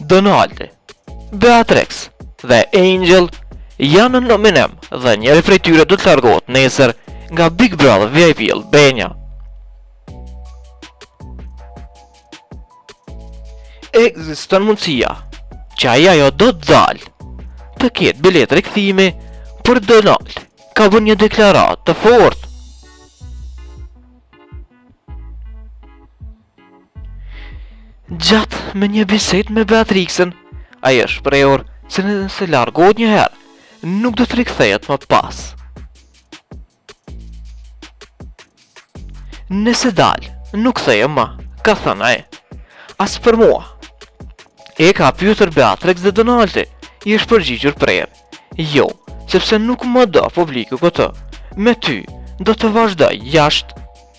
Donaldi, Beatrix dhe Angel janë në nominim dhe njëri prej tyre do të largohet nesër nga Big Brother VIP Albania. Ekziston mundësia që ai ajo do të dalë të ketë biletë rikthimi por Donald ka bërë një deklaratë të fortë Gjatë një bisede me Beatrixën, ai është shprehur se nëse largohet një herë, nuk do të rikthehet më pas. Nëse dal, nuk kthehem më, ka thënë ai. As për mua. E ka pyetur Beatrix dhe Donaldi, i është përgjigjur prerë. Jo, sepse nuk më do publiku këtu. Me ty, do të vazhdoj jashtë